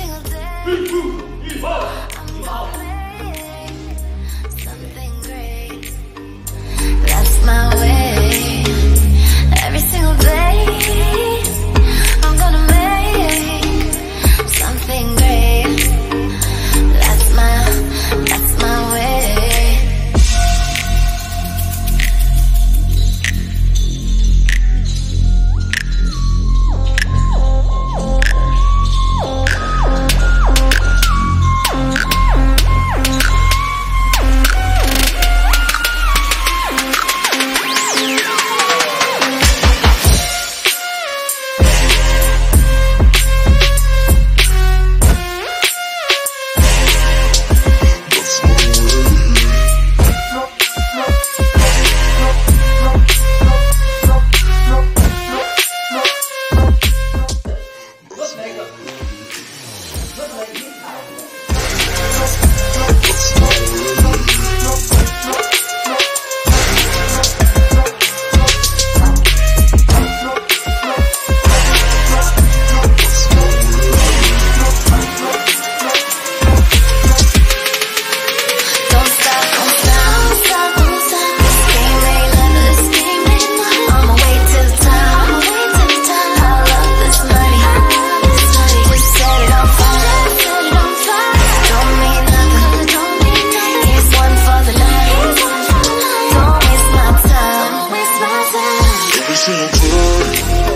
single day. It's so good.